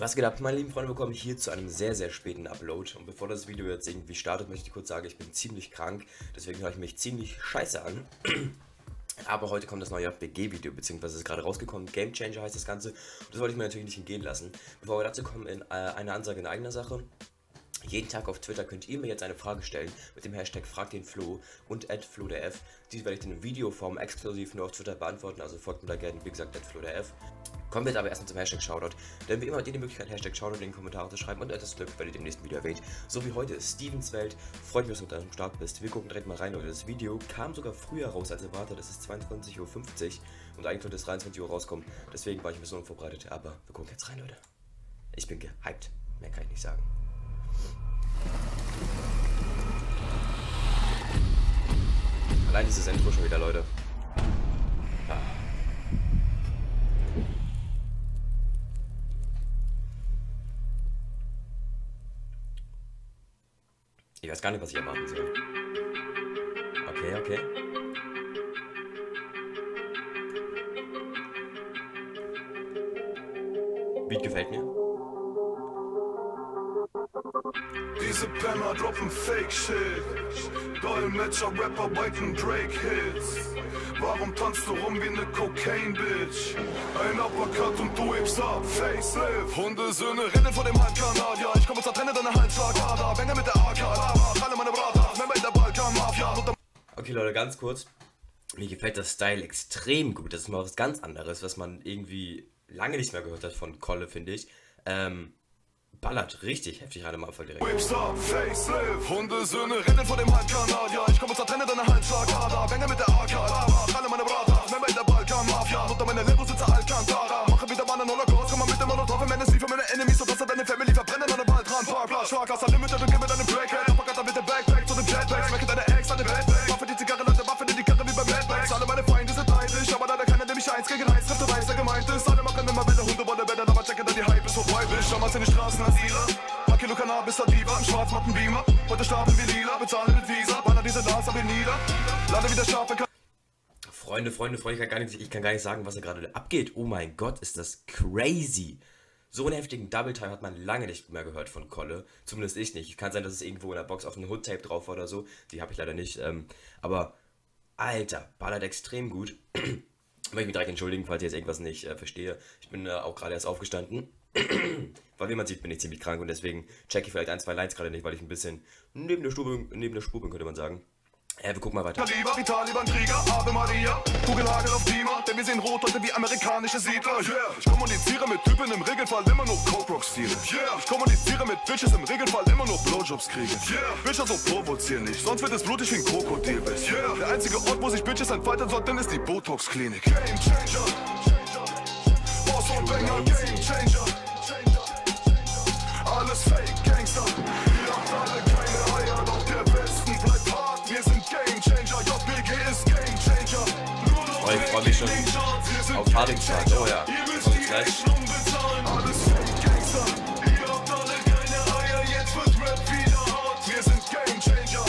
Was geht ab, meine lieben Freunde, willkommen hier zu einem sehr, sehr späten Upload. Und bevor das Video jetzt irgendwie startet, möchte ich kurz sagen, ich bin ziemlich krank, deswegen höre ich mich ziemlich scheiße an. Aber heute kommt das neue BG-Video, beziehungsweise ist gerade rausgekommen. Game Changer heißt das Ganze. Und das wollte ich mir natürlich nicht entgehen lassen. Bevor wir dazu kommen, in, äh, eine Ansage in eigener Sache. Jeden Tag auf Twitter könnt ihr mir jetzt eine Frage stellen mit dem Hashtag Frag den Flo und @flodef. Diese werde ich in Videoform exklusiv nur auf Twitter beantworten, also folgt mir da gerne, wie gesagt, @flodef. Kommen wir jetzt aber erstmal zum Hashtag Shoutout. Denn wie immer habt ihr die Möglichkeit, Hashtag Shoutout in den Kommentaren zu schreiben und etwas Glück werdet ihr im nächsten Video erwähnt. So wie heute Stevens Welt. Freut mich, dass du am Start bist. Wir gucken direkt mal rein, Leute. Das Video kam sogar früher raus als erwartet. Es ist 22.50 Uhr und eigentlich sollte es 23 Uhr rauskommen. Deswegen war ich ein bisschen unvorbereitet. Aber wir gucken jetzt rein, Leute. Ich bin gehypt. Mehr kann ich nicht sagen. Allein dieses Intro schon wieder, Leute. Ich weiß gar nicht, was ich erwarten soll. Okay, okay. Beat gefällt mir. Diese Penner droppen Fake Shit. Dolmetscher, Rapper, biken Drake Hits. Warum tanzt du rum wie ne Cocaine Bitch? Ein Uppercut und du hebst ab, Facelift. Hundesöhne rennen vor dem Halbkanadier. Ich komm und zertrenne deine Halsschlagader. Bänge mit der AK, alle meine Brater. Member in der Balkan-Mafia. Okay, Leute, ganz kurz. Mir gefällt das Style extrem gut. Das ist mal was ganz anderes, was man irgendwie lange nicht mehr gehört hat von Kolle, finde ich. Ähm, ballert richtig heftig rein am Anfang direkt. Whipstar, Facelift. Hundesöhne rennen vor dem Halbkanadier. Ich komm und zertrenne deine Halsschlagader. Bänge mit der AK, alle meine Brater. Member in der Balkan-Mafia. Unter meiner Limo sitze Alcantara. Mache wieder mal einen Holocaust. Komm mal mit dem Molotov. Im NSC für meine Enemies. So dass er deine Family verbrennen an der Baltran. Parkplatz, Schlagkasse, Limited und gib mir deinen Breakhead. Uppercutter mit dem Backpack zu dem Jetpack. Schmecke deine Ex, deine Backpack. Waffe die Zigarre, Leute, Waffe die Karre wie beim Mad Max. Alle meine Feinde sind neidisch. Aber leider keiner, der mich eins gegen eins trifft. Du weißt, wer gemeint ist. Alle machen immer wilde Hundewolle, Bälle. Aber checke, da die Hype ist vorbei. Bist damals in den Straßen schwarzmatten Beamer. Heute starten wir lila, bezahlen mit Visa. Baller diese Nas, aber nieder. Lade wieder scharfe Freunde, Freunde, Freunde, ich kann, gar nicht, ich kann gar nicht sagen, was da gerade abgeht. Oh mein Gott, ist das crazy. So einen heftigen Double Time hat man lange nicht mehr gehört von Kolle. Zumindest ich nicht. Kann sein, dass es irgendwo in der Box auf einem Hood Tape drauf war oder so. Die habe ich leider nicht. Ähm, aber, Alter, ballert extrem gut. Möchte ich mich direkt entschuldigen, falls ich jetzt irgendwas nicht äh, verstehe. Ich bin äh, auch gerade erst aufgestanden. weil wie man sieht, bin ich ziemlich krank und deswegen checke ich vielleicht ein, zwei Lines gerade nicht, weil ich ein bisschen neben der Spur, neben der Spur bin, könnte man sagen. Ja, wir gucken mal weiter. Kaliber wie Taliban Krieger, Ave Maria. Kugelhagel auf Klima, denn wir sehen rot heute wie amerikanische Siedler. Yeah. Ich kommuniziere mit Typen im Regelfall immer nur Coke Rocks viele. Yeah. Ich kommuniziere mit Bitches im Regelfall immer nur Blowjobs kriege. Yeah. Bitcher so provozier nicht, sonst wird es blutig wie ein Krokodil bist. Yeah. Der einzige Ort, wo sich Bitches entfalten sollten, ist die Botox Klinik. Game Changer. Boss und Banger, Game Changer. Alles Fake Gangster. Oh, ich freu mich schon auf Hardingstart. Oh ja. Ihr müsst Kommt die gleich. Rechnung bezahlen. Alles Fake Gangster. Ihr habt alle keine Eier, jetzt wird Rap wieder hart. Wir sind Game Changer.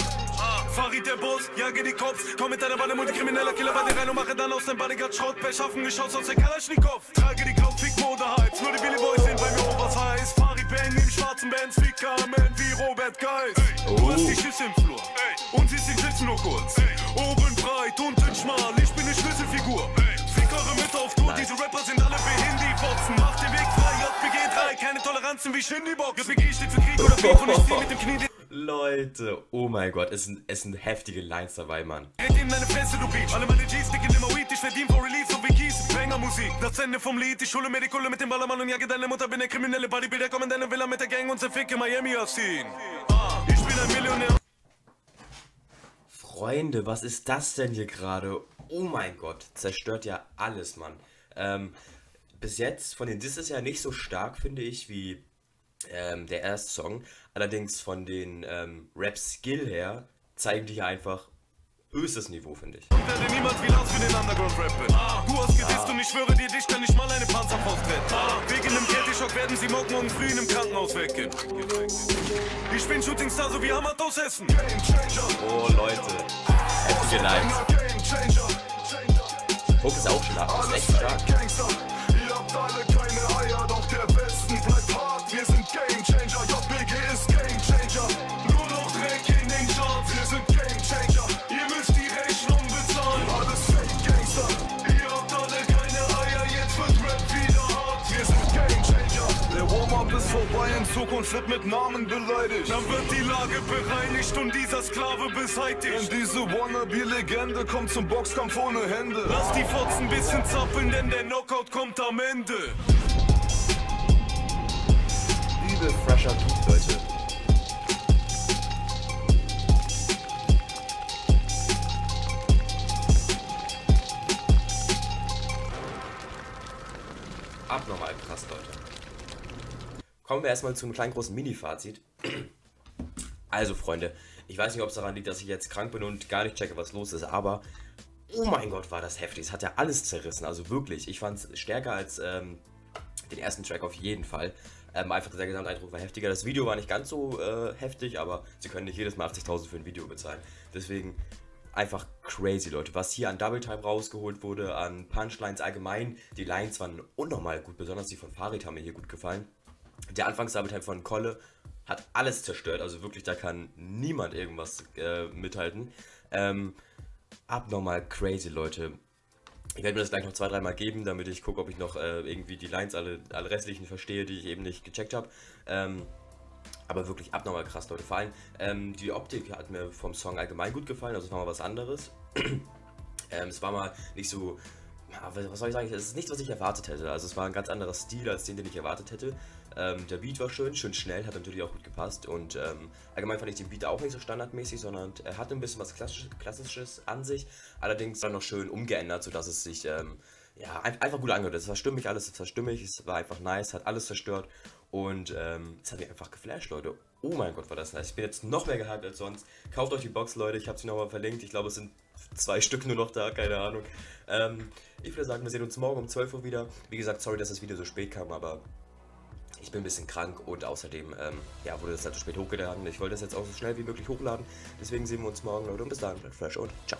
Farid der Boss, jage die Cops Komm mit deiner Bande, multikrimineller Killer bei dir rein und mache dann aus dem Bodyguard Schrott Beschaffen geschossen aus der Kalaschnikow Trage die Cloud, fick Mode Hypes Nur die Billy Boys sind bei mir oversize Farid Bang im schwarzen Benz Ficker Man wie Robert Geis Du hast die Schüsse im Flur Und siehst den Schützen nur kurz Oben Schlüsselfigur Fick eure Mütter auf Tour Diese Rapper sind alle Behindi-Fotzen Mach den Weg frei, JPG 3 Keine Toleranzen wie Shindy-Box JPG steht für Krieg oder Beef Und ich zieh mit dem Knie Leute, oh mein Gott, es sind, es sind heftige Lines dabei, Mann. Red in deine Fresse, du Beach. Alle meine G's dicken immer Weed. Ich verdien vor Release, so wie Kies. Banger Musik. Das Ende vom Lied. Ich hole mir die Kohle mit dem Ballermann und jage deine Mutter. Bin der kriminelle Bodybuilder. Komm in deine Villa mit der Gang und zerficke Miami auf Scene. Ah, ich bin ein Millionär. Freunde, was ist das denn hier gerade? Oh mein Gott, zerstört ja alles, Mann. Ähm, bis jetzt von den Disses ja nicht so stark, finde ich, wie ähm, der erste Song. Allerdings von den ähm, Rap-Skill her zeigen die hier einfach höchstes Niveau, finde ich. Werde niemals wie Lars für den Underground rappen. Ah, du hast gedisst und ich schwöre dir, dich kann nicht mal eine Panzerfaust retten. Ah, wegen dem Kälte-Schock werden sie morgen morgen früh in einem Krankenhaus wecken. Ich bin Shootingstar, so wie Hamad aus Essen. Game Changer. Oh Leute, heftige Lines. Hook ist auch stark, ist echt stark. Zukunft wird mit Namen beleidigt. Dann wird die Lage bereinigt und dieser Sklave beseitigt. Denn diese Wannabe-Legende kommt zum Boxkampf ohne Hände. Lass die Fotzen bisschen zappeln, denn der Knockout kommt am Ende. Liebe fresher Kommen wir erstmal zum kleinen großen Mini-Fazit. Also, Freunde, ich weiß nicht, ob es daran liegt, dass ich jetzt krank bin und gar nicht checke, was los ist, aber oh mein Gott, war das heftig. Es hat ja alles zerrissen. Also wirklich, ich fand es stärker als ähm, den ersten Track auf jeden Fall. Ähm, einfach der Gesamteindruck war heftiger. Das Video war nicht ganz so äh, heftig, aber sie können nicht jedes Mal 80.000 für ein Video bezahlen. Deswegen einfach crazy, Leute. Was hier an Double Time rausgeholt wurde, an Punchlines allgemein, die Lines waren unnormal gut, besonders die von Farid haben mir hier gut gefallen. Der Anfangs Double Time von Kolle hat alles zerstört, also wirklich, da kann niemand irgendwas äh, mithalten. Ähm, abnormal crazy, Leute. Ich werde mir das gleich noch zwei, dreimal geben, damit ich gucke, ob ich noch äh, irgendwie die Lines, alle, alle restlichen verstehe, die ich eben nicht gecheckt habe. Ähm, aber wirklich abnormal krass, Leute. Vor allem ähm, die Optik hat mir vom Song allgemein gut gefallen, also es war mal was anderes. ähm, es war mal nicht so, was soll ich sagen, es ist nichts, was ich erwartet hätte. Also es war ein ganz anderer Stil als den, den ich erwartet hätte. Ähm, der Beat war schön, schön schnell, hat natürlich auch gut gepasst und ähm, allgemein fand ich den Beat auch nicht so standardmäßig, sondern er hatte ein bisschen was Klassisch, Klassisches an sich, allerdings dann noch schön umgeändert, sodass es sich ähm, ja, einfach gut angehört. Es war stimmig, alles es war stimmig, es war einfach nice, hat alles zerstört und ähm, es hat mich einfach geflasht, Leute. Oh mein Gott, war das nice. Ich bin jetzt noch mehr gehypt als sonst. Kauft euch die Box, Leute. Ich habe sie nochmal verlinkt. Ich glaube, es sind zwei Stück nur noch da, keine Ahnung. Ähm, ich würde sagen, wir sehen uns morgen um 12 Uhr wieder. Wie gesagt, sorry, dass das Video so spät kam, aber ich bin ein bisschen krank und außerdem ähm, ja, wurde das halt so spät hochgeladen. Ich wollte das jetzt auch so schnell wie möglich hochladen. Deswegen sehen wir uns morgen, Leute. Und bis dann, bleibt fresh und ciao.